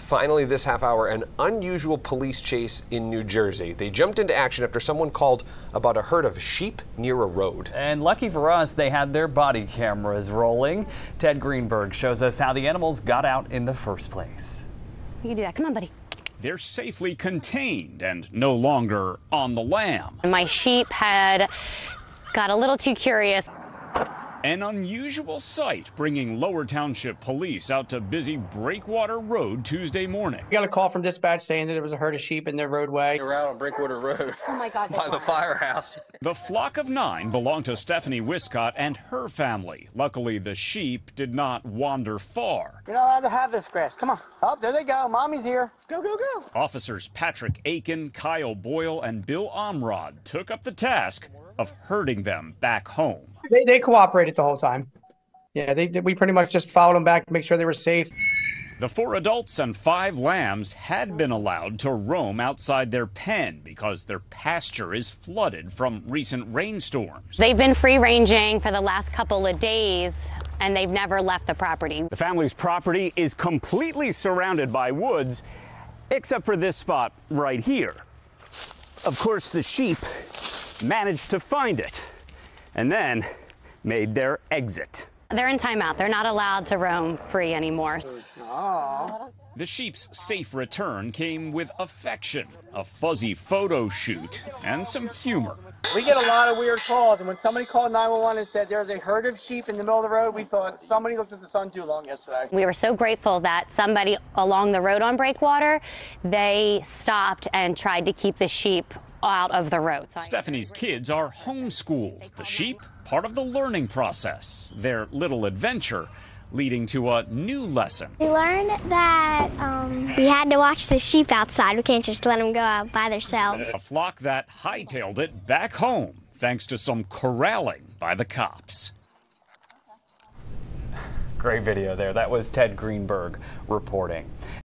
Finally, this half hour, an unusual police chase in New Jersey. They jumped into action after someone called about a herd of sheep near a road. And lucky for us, they had their body cameras rolling. Ted Greenberg shows us how the animals got out in the first place. You can do that. Come on, buddy. They're safely contained and no longer on the lam. My sheep had got a little too curious. An unusual sight bringing Lower Township police out to busy Breakwater Road Tuesday morning. We got a call from dispatch saying that there was a herd of sheep in their roadway. They're out on Breakwater Road. Oh my God. By the firehouse. The flock of nine belonged to Stephanie Wiscott and her family. Luckily, the sheep did not wander far. You're not allowed to have this grass. Come on. Oh, there they go. Mommy's here. Go, go, go. Officers Patrick Aiken, Kyle Boyle, and Bill Omrod took up the task of herding them back home. They, they cooperated the whole time. Yeah, they, we pretty much just followed them back to make sure they were safe. The four adults and five lambs had been allowed to roam outside their pen because their pasture is flooded from recent rainstorms. They've been free ranging for the last couple of days and they've never left the property. The family's property is completely surrounded by woods, except for this spot right here. Of course, the sheep managed to find it and then made their exit. They're in timeout. They're not allowed to roam free anymore. The sheep's safe return came with affection, a fuzzy photo shoot, and some humor. We get a lot of weird calls, and when somebody called 911 and said there's a herd of sheep in the middle of the road, we thought somebody looked at the sun too long yesterday. We were so grateful that somebody along the road on Breakwater, they stopped and tried to keep the sheep out of the road. So Stephanie's kids are homeschooled. The sheep, part of the learning process, their little adventure, leading to a new lesson. We learned that um, we had to watch the sheep outside. We can't just let them go out by themselves. A flock that hightailed it back home thanks to some corralling by the cops. Great video there. That was Ted Greenberg reporting.